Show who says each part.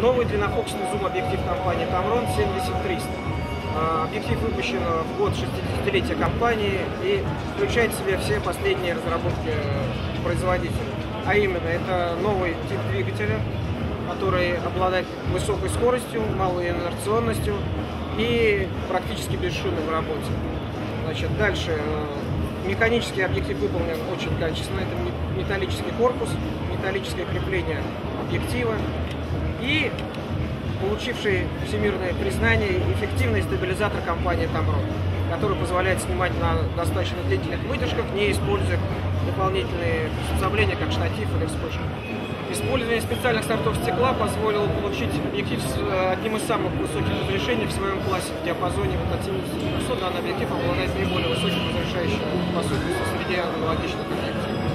Speaker 1: Новый длиннофокусный зум-объектив компании Tamron 70-300. А, Объектив выпущен в год 60-летия компании и включает в себя все последние разработки э, производителя. А именно, это новый тип двигателя, который обладает высокой скоростью, малой инерционностью и практически бесшумным в работе. Значит, дальше э, механический объектив выполнен очень качественно. Это ме- металлический корпус, металлическое крепление объектива и получивший всемирное признание эффективный стабилизатор компании Tamron, который позволяет снимать на достаточно длительных выдержках, не используя дополнительные приспособления, как штатив или вспышка. Использование специальных сортов стекла позволило получить объектив с э, одним из самых высоких разрешений в своем классе в диапазоне вот от 70 до 200. Данный объектив обладает наиболее высоким разрешающим способностью среди аналогичных объективов.